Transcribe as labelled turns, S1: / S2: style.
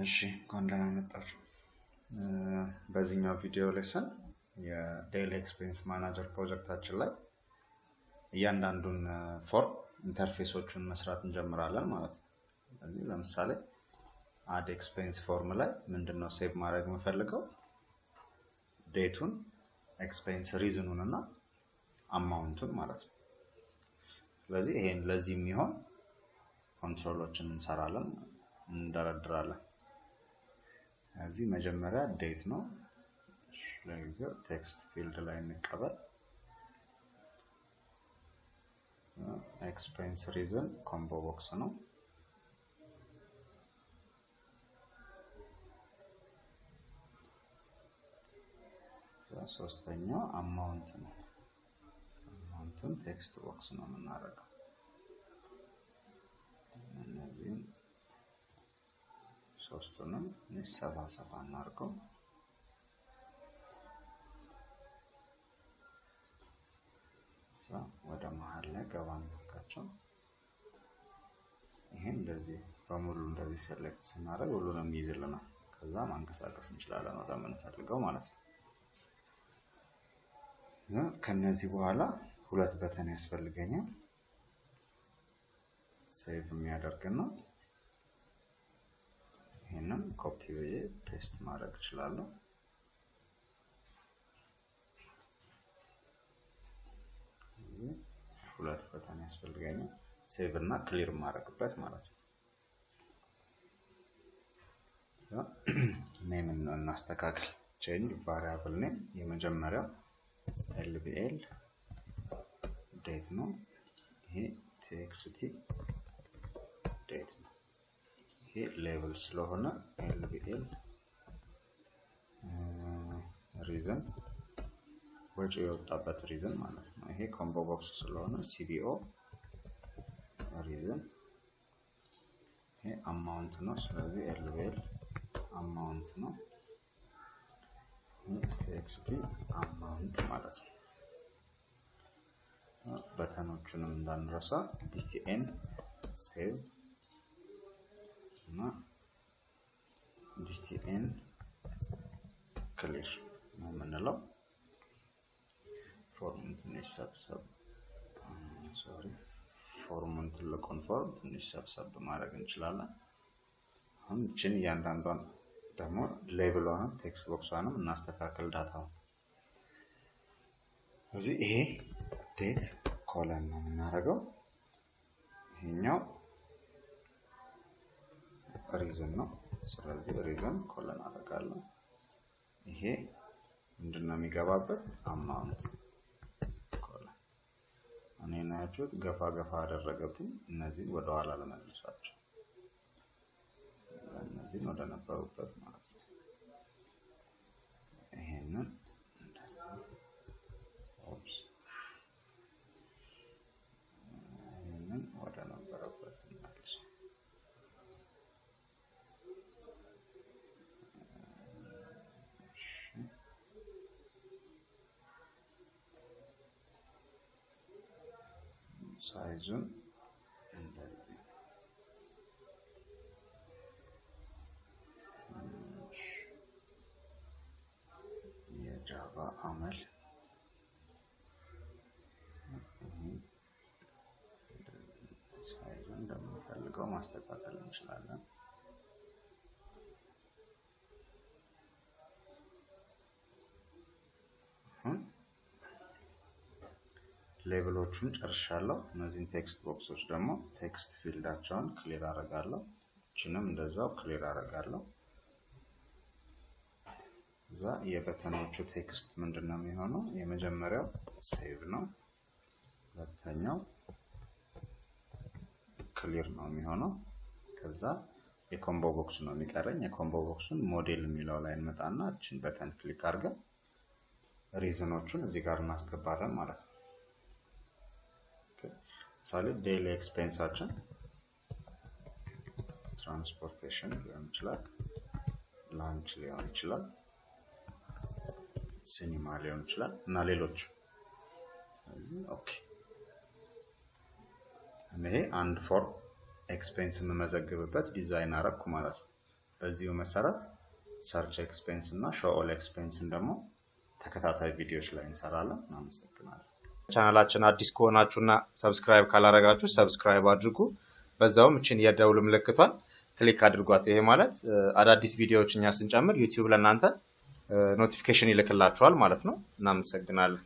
S1: እሺ እንኳን ደህና መጣችሁ። በዚህኛው ቪዲዮ lesson የ daily expense manager ፕሮጀክታችን ላይ እያንዳንዱን ፎርም interface ኦቹን መስራት እንጀምራለን ማለት ነው። ስለዚህ ለምሳሌ add expense ፎርም ላይ ምንድን ነው save ማድረግ የምፈልገው date ኡን፣ expense reason ኡን እና amount ኡን ማለት ነው። ስለዚህ ይሄን ለዚህ የሚሆን control ኦችን እንሰራለን እንደረድራለን። እዚህ መጀመሪያ date ነው። ለጊዜው text field ላይ እንቀበል። expense reason combo box ነው። ሶስተኛው amount ነው። amount ን text box ነው የምናደርገው። ሶስቱንም ሰፋ ሰፋ እናድርገው። ወደ መሀል ላይ ገባ እናድርጋቸው። ይህን እንደዚህ በሙሉ እንደዚህ select ስናደርግ ሁሉንም ይይዝልናል። ከዛ ማንቀሳቀስ እንችላለን ወደምንፈልገው ማለት ነው። ከነዚህ በኋላ ሁለት button ያስፈልገኛል። save የሚያደርግና ይህንን ኮፒ ብዬ paste ማድረግ እችላለሁ። ሁለት button ያስፈልገኛል። save እና clear ማድረግበት ማለት ነው። name እናስተካክል። change variable name የመጀመሪያው lbl date ነው። ይሄ txt date ነው። ይሄ label ስለሆነ lbl reason ወጪው የወጣበት reason ማለት ነው። ይሄ combo box ስለሆነ cbo reason። ይሄ amount ነው። ስለዚህ lbl amount ነው። txt amount ማለት ነው። button ኦቹንም እንዳንረሳ btn save እና btn clear ነው የምንለው። ፎርሙን ትንሽ ሰብሰብ sorry ፎርሙን ትልቁን ፎርም ትንሽ ሰብሰብ ማድረግ እንችላለን። አሁን ይችን እያንዳንዷን ደግሞ label ኧሏንም text box ኧሷንም እናስተካከል data ው። ስለዚህ ይሄ date colon ነው የምናደርገው። ይሄኛው reason ነው። ስለዚህ reason colon አደርጋለሁ። ይሄ ምንድን ነው የሚገባበት አማውንት ኮለን። እኔ ናያችሁት ገፋ ገፋ አደረገብኝ። እነዚህን ወደኋላ ለመልሳቸው እነዚህን ወደ ነበሩበት ማለት ነው። ይሄንን ሳይዙን እንደዚህ የጃቫ አመል ሳይዙን እንደምንፈልገው ማስተካከል እንችላለን። label ኦቹን ጨርሻለሁ። እነዚህን text box ኦች ደግሞ text field ኣቸውን clear አደርጋለሁ። እችንም እንደዛው clear አደርጋለሁ። እዛ የ button ኦቹ text ምንድን ነው የሚሆነው? የመጀመሪያው save ነው። ሁለተኛው clear ነው የሚሆነው። ከዛ የ combo box ኡ ነው የሚቀረኝ። የ combo box ኡን model የሚለው ላይ እንመጣና እችን button click አድርገን reason ኦቹን እዚህ ጋር እናስገባለን ማለት ነው። ምሳሌ daily expense ኣችን transportation ሊሆን ይችላል፣ lunch ሊሆን ይችላል፣ ሲኒማ ሊሆን ይችላል እና ሌሎች። ይሄ አንድ ፎርም expense የምመዘግብበት ዲዛይን አረኩ ማለት ነው። በዚሁ መሰረት search expense እና show all expense ን ደግሞ ተከታታይ ቪዲዮዎች ላይ እንሰራለን። እናመሰግናለን። ቻናላችን አዲስ ከሆናችሁና subscribe ካላረጋችሁ subscribe አድርጉ። በዛውም እችን የደውል ምልክቷን click አድርጓት። ይሄ ማለት አዳዲስ ቪዲዮዎች እኛ ስንጨምር ዩቲዩብ ለእናንተ notification ይልክላችኋል ማለት ነው። እናመሰግናለን።